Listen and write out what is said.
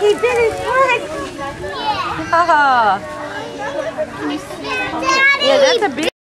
He did his foot. Yeah. Oh. Daddy. Yeah, that's a big